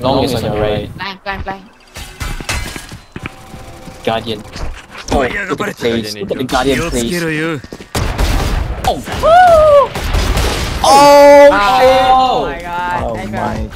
Long, is on your right. Flank, flank, flank. Guardian. Oh, yeah, look at the place. Look at the Guardian place. Oh! Oh, oh, oh my god. Oh my.